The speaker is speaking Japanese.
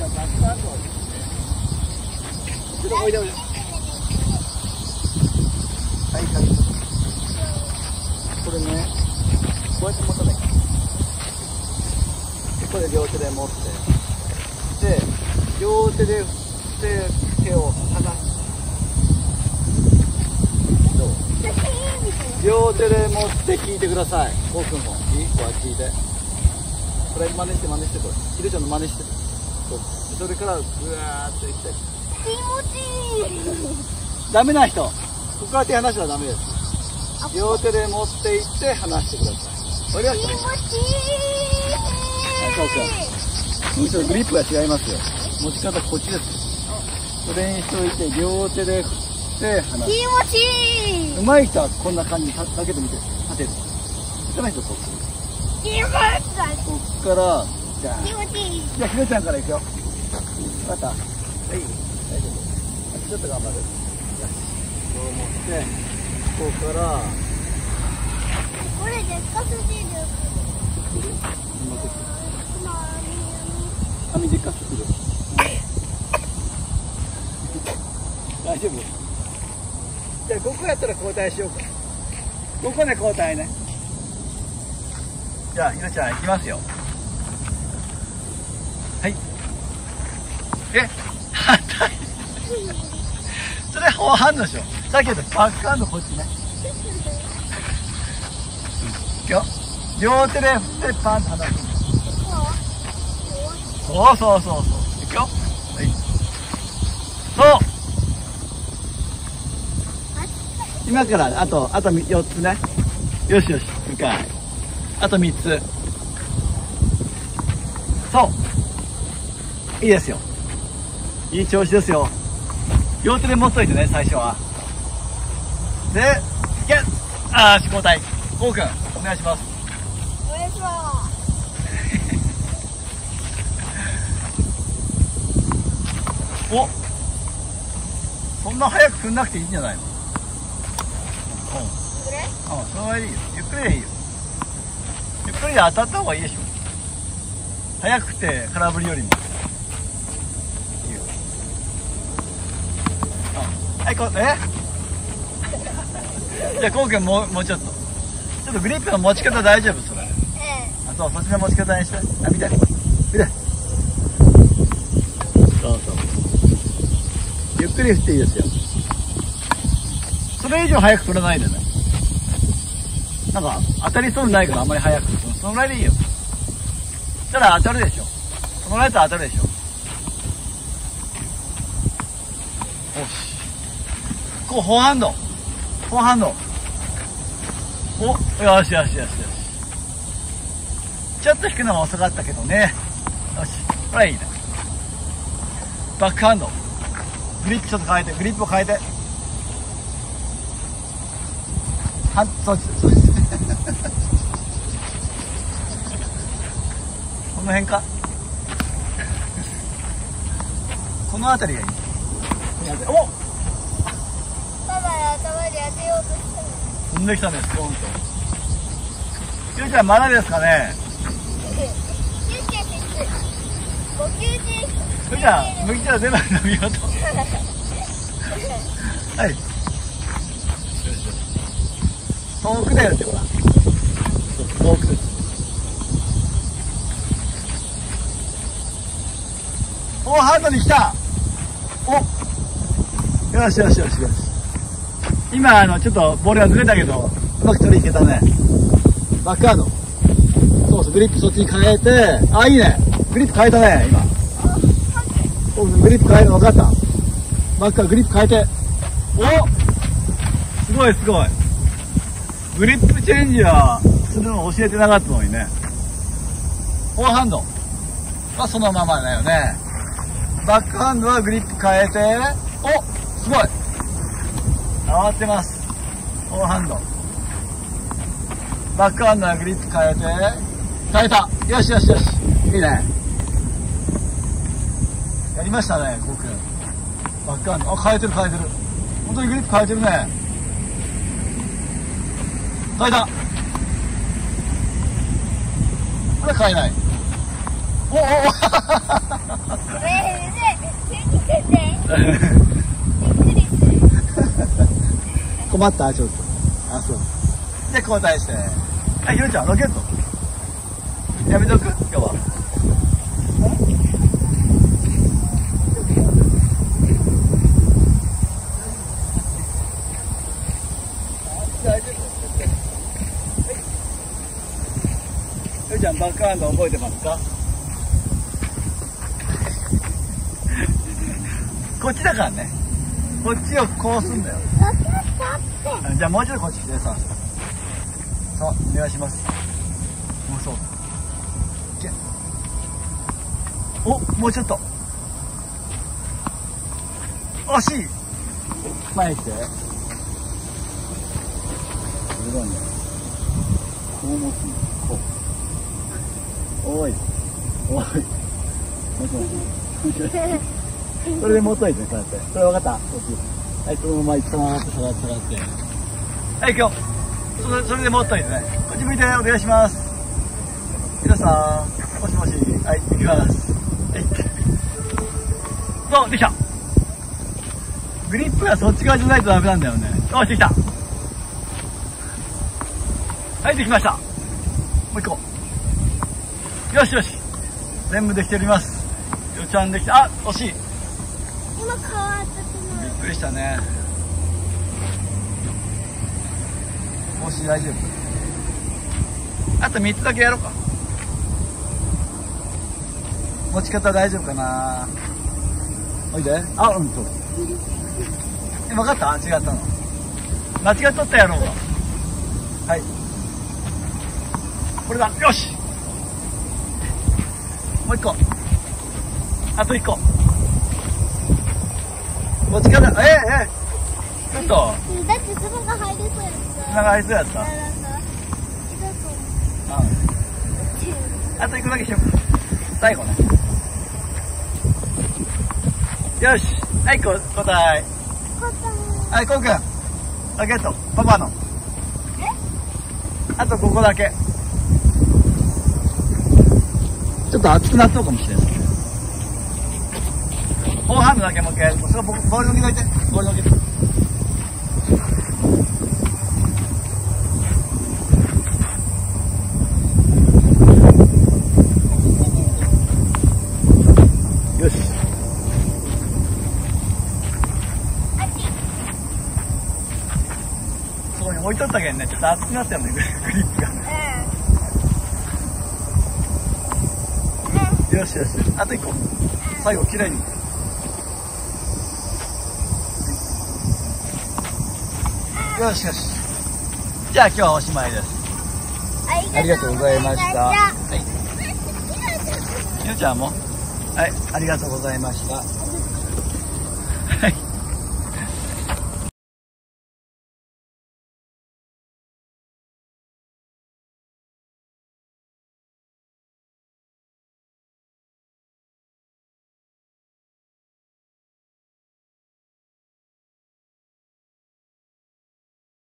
じゃあバックハンドをちょっとおいでおいではいはいこれねこうやって持たないこれ両手で持って。で両手で振って手を離すどう両手で持って聞いてください。こうくんも。いい？こうやって聞いて。これ真似して真似してこれ。ひるちゃんの真似してそれからぐわーっといって。気持ちいいダメな人。ここから手離したらダメです。両手で持っていって離してください。これは気持ちいい。そうもう。一度グリップが違いますよ。持ち方こっちですそれにしといて両手で振って離す。気持ちいい。上手い人はこんな感じにかかけてみて立てる。下手な人こう。気持ちいい。こっからじゃあ。気持ちいい。じゃあひろちゃんからいくよ。分かった。はい。大丈夫。ちょっと頑張る。よしこう持ってここから。これでっかすぎる。うまく髪で。っかくする大丈夫じゃあ5個やったら交代しようか5個で。交代ねじゃあひろちゃんいきますよはいえ反対それフォアハンドでしょさっき言ったバックハンドこっちねいくよ両手で振ってパンと離すそうそうそうそう。いくよ。はい。そう。今から、あと、あと4つね。よしよし、向かい。あと3つ。そう。いいですよ。いい調子ですよ。両手で持っといてね、最初は。で、いけあーし、交代。こうくん、お願いします。お願いしますおそんな早く振んなくていいんじゃないの？うん。うん、そのぐらいでいいよ。ゆっくりでいいよ。ゆっくりで当たった方がいいでしょ。早くて空振りよりも。いいよ。うん。はい、こう、え？じゃあ、こうくんもう、もうちょっと。ちょっとグリップの持ち方大丈夫？それ。えあ、そう、そっちの持ち方にして。あ、見て。見て。そうそう。ゆっくり振っていいですよ。それ以上早く振らないでね。なんか、当たりそうにないからあんまり早く。そのぐらいでいいよ。そしたら当たるでしょ。そのぐらいだったら当たるでしょ。よし。こう、フォアハンド。フォアハンド。お、よしよしよしよし。ちょっと引くのが遅かったけどね。よし。これいいね。バックハンド。グリップちょっと変えて、グリップを変えて。はそうです、そうです。この辺かこの辺りがいい。おパパの頭で当てようとしたの。飛んできたね、スコーンと。ゆうちゃん、まだですかね？キュッキュッキュッキュッ呼吸でゆうちゃん、麦茶全部飲みようと。はい。遠くだよってほら。遠くです。おハンドに来たおよしよしよしよし。今、あの、ちょっとボールがずれたけど、うまく取りいけたね。バックハンド。そうそう、グリップそっちに変えて、あ、いいね。グリップ変えたね、今。おグリップ変えるの分かったバックはグリップ変えて。おすごいすごい。グリップチェンジはするの教えてなかったのにね。フォアハンドはそのままだよね。バックハンドはグリップ変えて、おすごい回ってます。フォアハンド。バックハンドはグリップ変えて、変えたよしよしよしいいね。やりましたね、こうくん。バックハンド。あ、変えてる変えてる。本当にグリップ変えてるね。変えた。これ変えない。おおえー、で、見てて。びっくりする。困った？ちょっと。あ、そう。で、交代して。はい、ひろちゃん、ロケット？やめとく？今日は。大丈夫？ひろちゃん、バックハンド覚えてますか？こっちだからね。こっちをこうすんだよ。じゃあもうちょっとこっち来てさ。そう、お願いします。もうそう。お、もうちょっと。惜しい前来て。すごいね。こう持つの。こう。おい。おい。もしもし。それで持っといて、こうやって。それ分かった？こっち。はい、そのまま一回上がって下がって下がって。はい、今日。それそれで持っといてね。こっち向いてお願いします。皆さん、もしもし。はい、行きます。はい。そう、できた。グリップがそっち側じゃないとダメなんだよね。よし、できた。はい、できました。もう一個。よしよし。全部できております。よちゃんできた。あ、惜しい。今変わったくりしたね。もし大丈夫。あと3つだけやろうか。持ち方大丈夫かなおいで。あ、うんと。え、分かった？違ったの。間違っとったやろうが。はい。これだ。よしもう一個。あと一個。持ち方、ええええちょっと、う。だってそこが入りそうやった。長いそうやった。あと一個だけしよう。最後ね。よし。はい、こ、答え。はい、こうくん。ラケット。パパの。あとここだけ。ちょっと熱くなっとうかもしれないですね。フォーハンドだけもう一回やる。それボボールのけといて。ボールのけて。よし。そこに置いとったけんね、ちょっと熱くなったよね、グリップが。よしよし。あと一個。最後、綺麗に。よしよし。じゃあ今日はおしまいです。ありがとうございました。はい。ゆうちゃんもはい、ありがとうございました。はい。